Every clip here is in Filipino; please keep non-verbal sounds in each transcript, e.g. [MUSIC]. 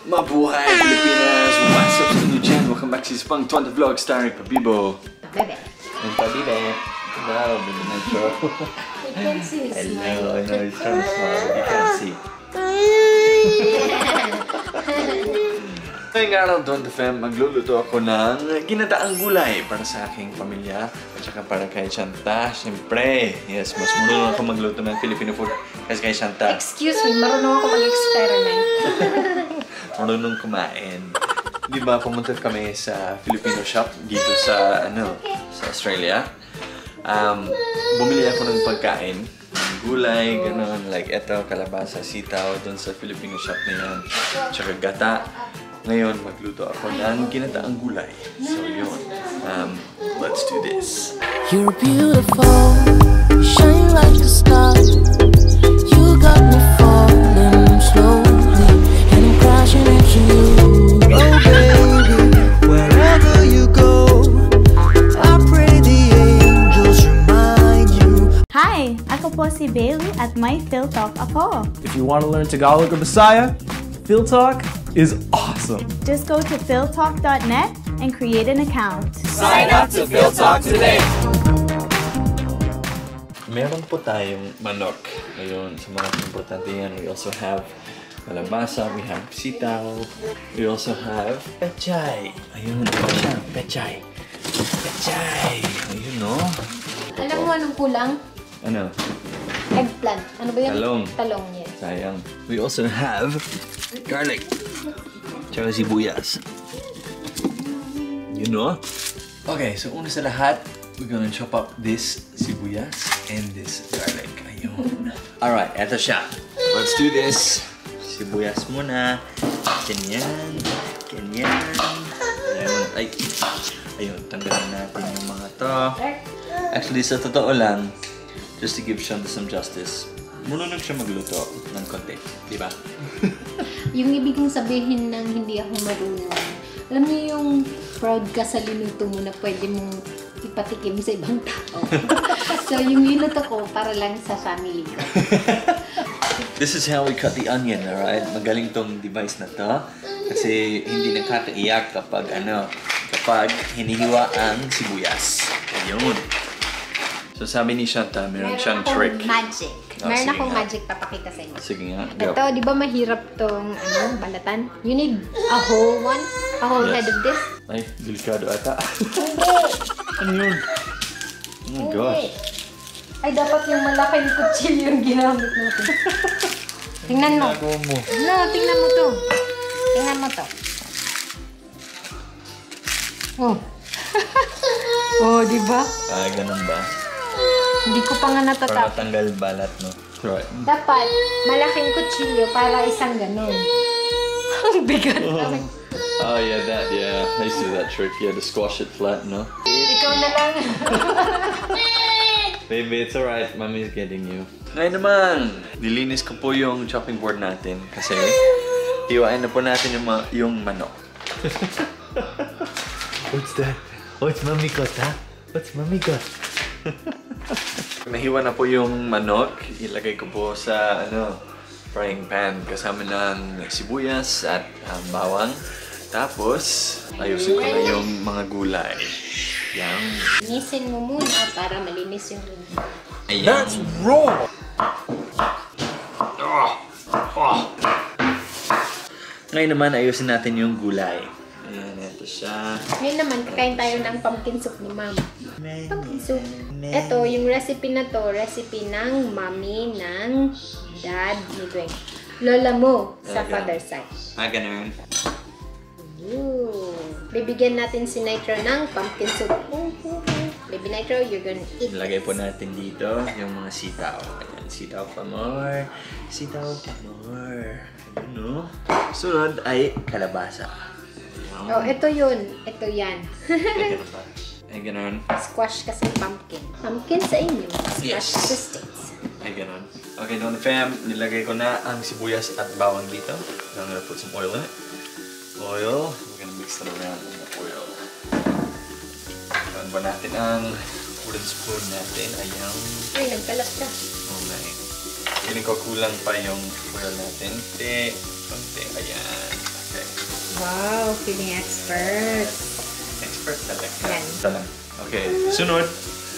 Mabuhay Pilipinas! What's up sa inyo dyan? Welcome back to Spang 20 Vlog starring Pabibo. Bebe. And Pabibe. Hello, baby Nitro. I can see his Hello, I know trying to smile, you can't see. [LAUGHS] Ngayong araw, Don the Fem, magluluto ako ng ginataang gulay para sa aking pamilya at saka para kay Shanta. Siyempre, yes, mas marunong ako magluto ng Filipino food kasi kay Shanta. Excuse me, marunong ako mag-experiment. [LAUGHS] marunong kumain. Di ba, pumunta kami sa Filipino shop dito sa, ano, sa Australia. Um, bumili ako ng pagkain. Gulay, ganun. Like, eto, kalabasa, sitaw, doon sa Filipino shop na yan. Tsaka gata. Ngayon, magluto ako ng ginataang gulay. So, yun. Um, let's do this. You're beautiful, shine like a star. You got me Ako po si Bailey at may Phil Talk ako. If you want to learn Tagalog or Bisaya, Phil Talk is awesome. Just go to philtalk.net and create an account. Sign up to PhilTalk today. Meron po tayong manok. Ngayon, sa mga importante yan, we also have kalabasa, we have sitaw, we also have pechay. Ayun, ito siya, pechay. Pechay! Ayun, no? Alam mo anong kulang? Ano? Eggplant. Ano ba yan? Talong. Talong yan. Sayang. We also have garlic. Tsaka sibuyas. You know? Okay, so una sa lahat, we're gonna chop up this sibuyas and this garlic. Ayun. Alright, eto siya. Let's do this. Sibuyas muna. Ganyan. Ganyan. Ayun. Ay. Ayun, tanggalin natin yung mga to. Actually, sa totoo lang, just to give Shanda some justice, marunong siya magluto ng konti. Di ba? [LAUGHS] Yung ibig kong sabihin ng hindi ako marunong. Alam niyo yung proud ka sa linuto mo na pwede mong ipatikim sa ibang tao. [LAUGHS] so, yung niluto ko para lang sa family ko. [LAUGHS] This is how we cut the onion, alright? Magaling tong device na to. Kasi hindi nakakaiyak kapag ano, kapag hinihiwa ang sibuyas. Ayun. So sabi ni Shanta, meron siyang akong trick. magic. Ah, Meron akong nga. magic papakita sa inyo. Sige nga, go. Ito, di ba mahirap tong ano, balatan? You need a whole one? A whole Yes. head of this? Ay, delikado ata. Ano yun? Oh my gosh. Ay, dapat yung malaking kutsilyo yung ginamit natin. tingnan mo. Mo. No, tingnan mo to. Tingnan mo to. Oh. [LAUGHS] oh, di ba? Ah, ganun ba? Hindi ko pa nga Para natatap. matanggal balat, no? Right. Dapat, malaking kutsilyo para isang ganun. [LAUGHS] Ang bigat. Oh yeah, that, yeah. I used to do that trick. Had to squash it flat, no? Ikaw na lang. [LAUGHS] Baby, it's alright. Mommy's getting you. Ngayon naman, nilinis ko po yung chopping board natin kasi hiwain na po natin yung, ma- yung manok. [LAUGHS] What's that? What's mommy got, huh? What's mommy got? Nahiwa na po yung manok. Ilagay ko po sa ano, frying pan kasama ng sibuyas at um, bawang. Tapos, ayusin ko na yung mga gulay. Yan. Linisin mo muna para malinis yung Ayan. That's raw! Ngayon naman, ayusin natin yung gulay. Ayan, ito siya. Ngayon naman, kakain tayo ng pumpkin soup ni Mama. Pumpkin soup. Ito, yung recipe na to, recipe ng mommy ng dad ni Gwen. Lola mo sa Talaga? father side. Ah, ganun. Ooh. Bibigyan natin si Nitro ng pumpkin soup. Baby Nitro, you're gonna eat Ilagay po natin dito yung mga sitaw. Ayan, sitaw pa more. Sitaw pa more. Ayun, no? Sunod ay kalabasa. Ayan. Oh, ito yun. Ito yan. [LAUGHS] Ay, ganun. Squash kasi pumpkin. Pumpkin sa inyo. Squash Yes. sa States. Ay, ganun. Okay, Don Fam, nilagay ko na ang sibuyas at bawang dito. I'm gonna put some oil in it. Oil. We're gonna mix it around in the oil. Ayan ba natin ang wooden spoon natin? Ayan. Ay, nagkalat ka. Okay. Feeling ko kulang pa yung oil natin. Konti. Konti. Ayan. Wow, feeling expert. Expert talaga. Yan. Okay, sunod.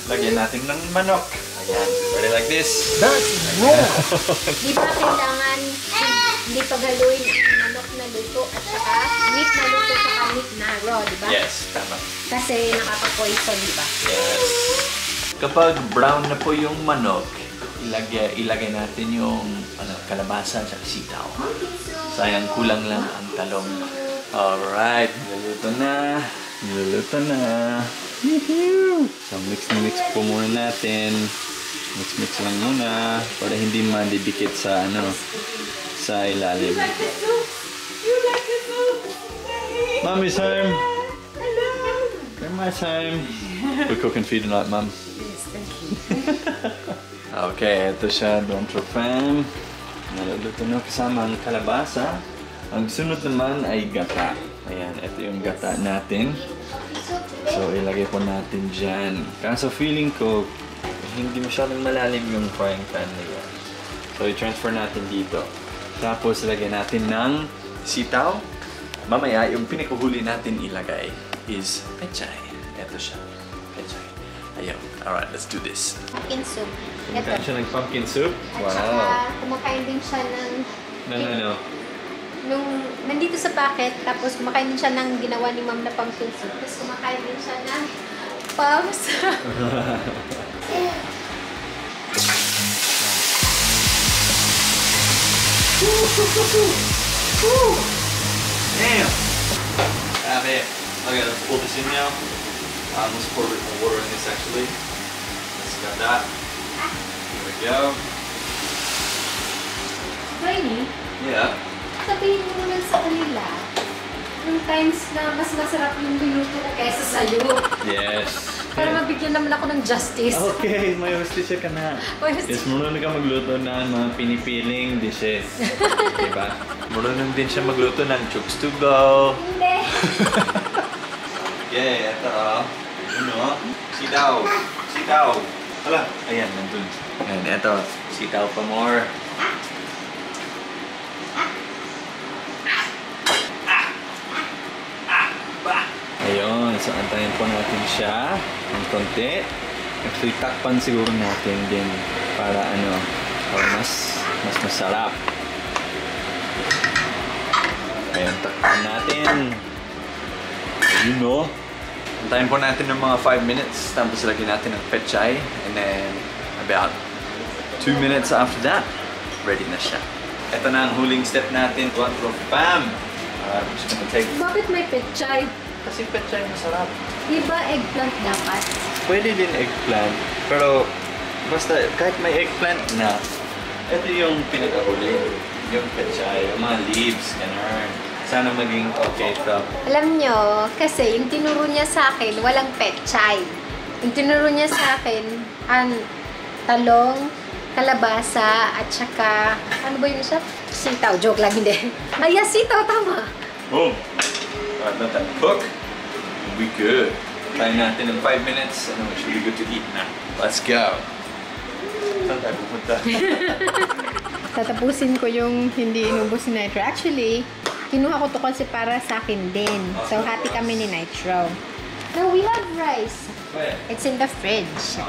Lagyan natin ng manok. Ayan. Ready like this? Di ba kailangan hindi paghaluin ang manok na luto at saka meat na luto saka meat na raw, di ba? Yes, tama. Kasi nakaka-poison, di ba? Yes. Kapag brown na po yung manok, ilagay, ilagay natin yung ano, kalabasa at sitaw. Sayang kulang lang ang talong. Alright, niluluto na. Niluluto na. So mix na mix po muna natin. Mix mix lang muna para hindi madidikit sa ano sa ilalim. Mommy's home. Grandma's home. We're cooking for you tonight, [LAUGHS] Mum. okay, ito siya, Don Trofan. Naluluto na kasama ang kalabasa. Ang sunod naman ay gata. Ayan, ito yung gata natin. So, ilagay po natin dyan. Kaso feeling ko, hindi masyadong malalim yung frying pan nila. So, i-transfer natin dito. Tapos, lagyan natin ng sitaw. Mamaya, yung pinakahuli natin ilagay is pechay. Ito siya. Pechay. Ayun. Alright, let's do this. Pumpkin soup. Kumakain siya ng pumpkin soup. At saka kumakain din siya ng No, no, no. Nung nandito sa packet, tapos kumakain din siya ng ginawa ni ma'am na pumpkin soup. Tapos kumakain din siya ng pums. Damn! Grab it. Okay, let's pull this in now. Um, let's pour the water in this actually. Let's got that. There we go. Tiny, Yeah. Sabihin mo naman sa kanila, yung times na mas masarap yung binuto ko kaysa sa'yo. Yes. Para mabigyan naman ako ng justice. Okay, may hostesya ka na. Yes, marunong ka magluto ng mga pinipiling dishes. diba? [LAUGHS] Marunong din siya magluto ng chooks to go. Hindi. [LAUGHS] Yeah, ito oh. Ano? Sitaw. Sitaw. Hala, ayan, nandun. Ayan, ito. Sitaw pa more. Ayun, so antayin po natin siya ng konti. Actually, takpan siguro natin din para ano, para mas mas masarap. Ayun, takpan natin. You know. Antayin po natin ng mga 5 minutes, tapos lagyan natin ng pechay, and then about 2 minutes after that, ready na siya. Ito na ang huling step natin, quattro fam! Uh, I'm just gonna take... Bakit may petchay? Kasi pechay masarap. Di ba eggplant dapat? Pwede din eggplant, pero basta kahit may eggplant na, ito yung pinakahuli. Yung pechay, yung mga leaves, ganun. Sana maging okay ito. Alam nyo, kasi yung tinuro niya sa akin, walang petchay. Yung tinuro niya sa akin, an talong, kalabasa, at saka, ano ba yun siya? Sitaw. Joke lang, hindi. [LAUGHS] Ay, yes, sitaw, tama. Boom! Alright, let that cook. We good. Tayo natin in 5 minutes and then we should be good to eat na. Let's go! Saan tayo pupunta? [LAUGHS] Tatapusin ko yung hindi inubos ni Nitro. Actually, kinuha ko to kasi para sa akin din. So, hati kami ni Nitro. No, we have rice. It's in the fridge.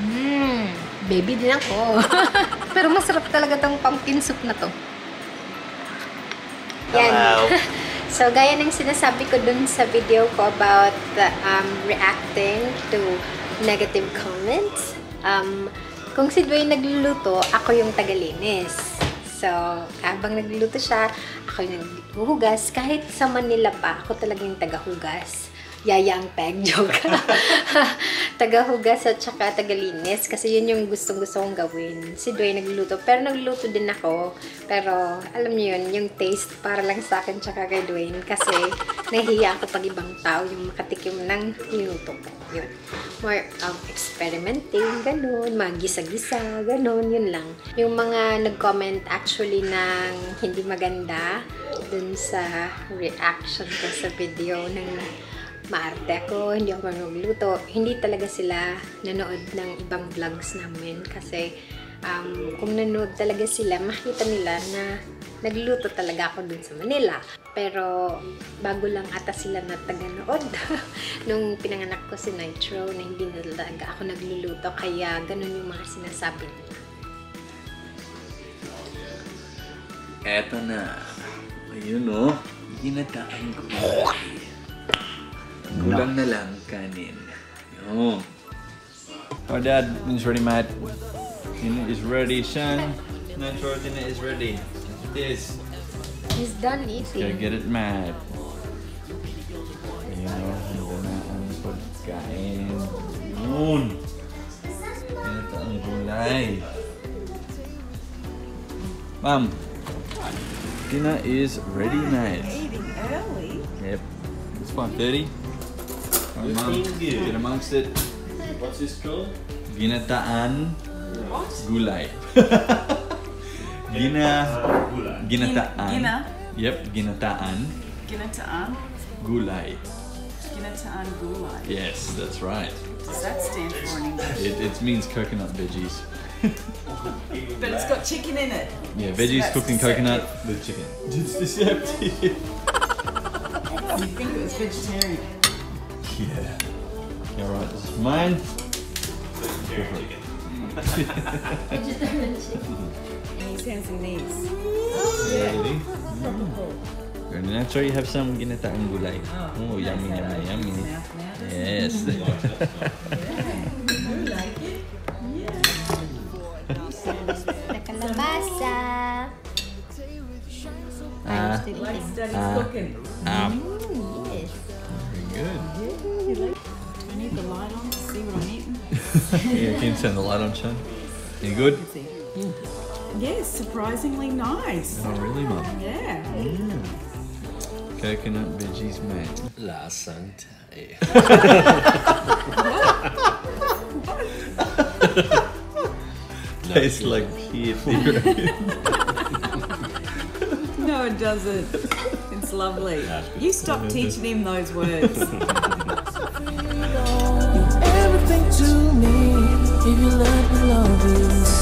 Mmm, baby din ako. [LAUGHS] Pero masarap talaga tong pumpkin soup na to. Hello. [LAUGHS] So, gaya ng sinasabi ko dun sa video ko about the, um, reacting to negative comments, um, kung si Dwayne nagluluto, ako yung tagalinis. So, habang nagluluto siya, ako yung naghuhugas. Kahit sa Manila pa, ako talaga yung tagahugas. Yaya ang peg, [LAUGHS] joke. [LAUGHS] tagahugas at saka tagalinis. Kasi yun yung gustong-gusto kong gawin. Si Dwayne nagluluto. Pero nagluluto din ako. Pero, alam niyo yun, yung taste para lang sa akin tsaka kay Dwayne. Kasi, nahihiya ako pag ibang tao yung makatikim ng niluto ko. Yun. More of experimenting, ganun. Magisa-gisa, ganun. Yun lang. Yung mga nag-comment actually ng hindi maganda dun sa reaction ko sa video ng maarte ako, hindi ako magluto. Hindi talaga sila nanood ng ibang vlogs namin kasi um, kung nanood talaga sila, makita nila na Nagluluto talaga ako dun sa Manila. Pero bago lang ata sila na taganood [LAUGHS] nung pinanganak ko si Nitro na hindi na talaga ako nagluluto. Kaya ganun yung mga sinasabi nila. Eto na. Ayun o. Ginataan ko. Kulang na lang kanin. Yun. Our dad is ready, mate. Dinner is ready, son. Nitro dinner is ready. This. He's done Go eating. get it, mad. Ayun o, handa na ang pagkain. Yun. Ito ang gulay. Mom, dinner is ready, mate. Eating early. Yep. It's 5.30. Alright, Mum, get amongst it. What's this called? Ginataan gulay. [LAUGHS] Gina... Ginataan. Gina? Yep, ginataan Ginataan. gulay. Ginataan gulai. Yes, that's right. Does that stand for in English? It, it means coconut veggies. [LAUGHS] But it's got chicken in it. Yeah, veggies That's cooked in coconut with chicken. It's deceptive. [LAUGHS] You think it was vegetarian? Yeah. Alright, this is mine. And his hands and knees. Ready? And that's why you have some ginataang gulay. Oh, yummy, yummy, yummy. Mouth now. Yes. Nakalabasa. Ah, Daddy's Ah. cooking. ah, Yes. very good. Do I need the light on to see what I'm eating? [LAUGHS] Yeah, can you turn the light on, Sean? You good? See. Yes, surprisingly nice. Oh, really, Mum? Yeah. Mm. Coconut veggies, man. Lasang tayo. Tastes like pea [LAUGHS] No, it doesn't. [LAUGHS] It's lovely. You stop teaching him those words. [LAUGHS] everything to me if you let me love